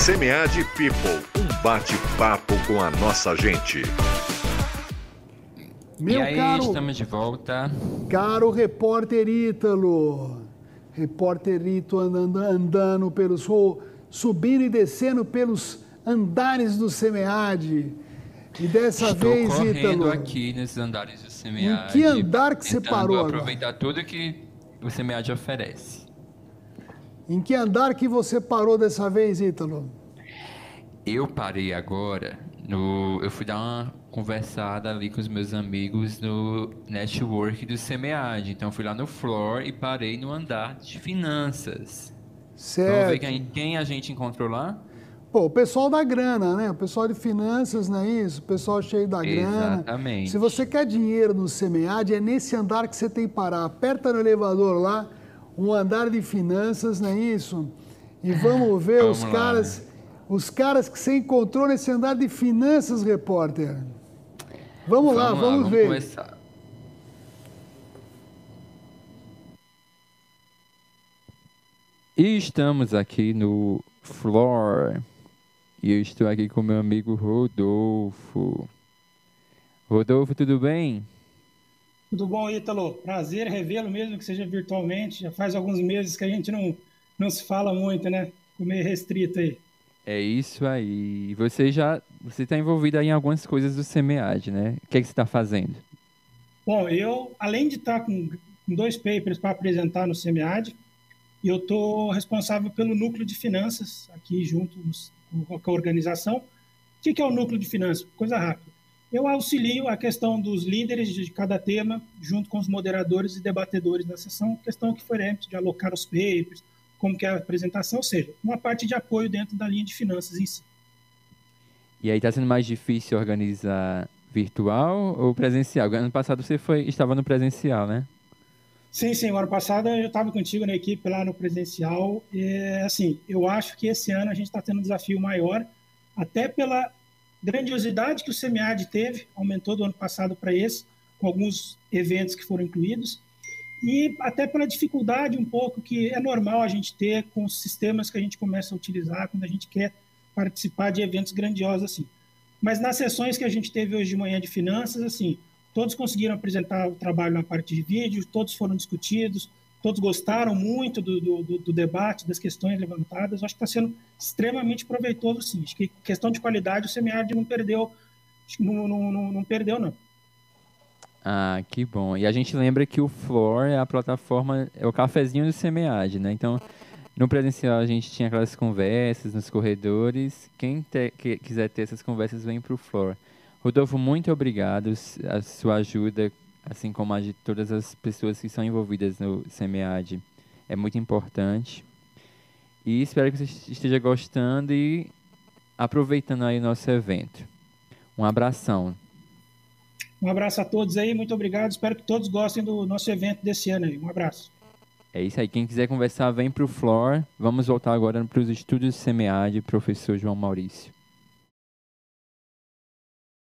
Semeade People, um bate-papo com a nossa gente. Meu e aí, caro, estamos de volta. caro repórter Ítalo, repórter Ítalo andando, andando pelos, subindo e descendo pelos andares do Semeade. E dessa Estou vez, correndo Ítalo, aqui nesses andares do Semeade. Em que andar que você parou agora? aproveitar tudo que o Semeade oferece. Em que andar que você parou dessa vez, Ítalo? Eu parei agora no. Eu fui dar uma conversada ali com os meus amigos no network do Semeade. Então eu fui lá no floor e parei no andar de finanças. Vamos ver Certo. quem, quem a gente encontrou lá? Pô, o pessoal da grana, né? O pessoal de finanças, não é isso? O pessoal cheio da grana. Exatamente. Se você quer dinheiro no Semeade, é nesse andar que você tem que parar. Aperta no elevador lá, um andar de finanças, não é isso? E vamos ver Vamos os lá, caras, os caras que você encontrou nesse andar de finanças, repórter. Vamos, lá, vamos, ver. começar. E estamos aqui no floor. E eu estou aqui com meu amigo Rodolfo. Rodolfo, tudo bem? Tudo bom, Ítalo? Prazer revê-lo, mesmo que seja virtualmente. Já faz alguns meses que a gente não, não se fala muito, né? Ficou meio restrito aí. É isso aí. Você já você está envolvido aí em algumas coisas do Semeade, né? O que, é que você está fazendo? Bom, eu, além de estar com, com dois papers para apresentar no SEMIAD, eu estou responsável pelo núcleo de finanças aqui junto com a organização. O que, que é o núcleo de finanças? Coisa rápida. Eu auxilio a questão dos líderes de cada tema, junto com os moderadores e debatedores da sessão, questão que foi antes de alocar os papers, como que é a apresentação, ou seja, uma parte de apoio dentro da linha de finanças em si. E aí está sendo mais difícil organizar virtual ou presencial? Ano passado você foi estava no presencial, né? Sim, sim. Ano passado eu estava contigo na equipe lá no presencial. E, assim, eu acho que esse ano a gente está tendo um desafio maior, até pela grandiosidade que o SEMIAD teve, aumentou do ano passado para esse, com alguns eventos que foram incluídos, e até pela dificuldade um pouco que é normal a gente ter com os sistemas que a gente começa a utilizar quando a gente quer participar de eventos grandiosos assim. Mas nas sessões que a gente teve hoje de manhã de finanças, assim, todos conseguiram apresentar o trabalho na parte de vídeo, todos foram discutidos, todos gostaram muito do, do, do- debate, das questões levantadas. Acho que está sendo extremamente proveitoso, sim. Acho que questão de qualidade o Semiard não perdeu, não, não, não, não perdeu, não. Ah, que bom. E a gente lembra que o Floor é a plataforma, é o cafezinho do Semeade, né? Então, no presencial a gente tinha aquelas conversas nos corredores. Quem te- que- quiser ter essas conversas, vem para o Floor. Rodolfo, muito obrigado. A sua ajuda, assim como a de todas as pessoas que são envolvidas no Semeade, é muito importante. E espero que você esteja gostando e aproveitando aí o nosso evento. Um abração. Um abraço a todos aí, muito obrigado. Espero que todos gostem do nosso evento desse ano aí. Um abraço. É isso aí. Quem quiser conversar, vem para o Floor. Vamos voltar agora para os estúdios Semeade, professor João Maurício.